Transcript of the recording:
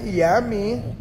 e amém.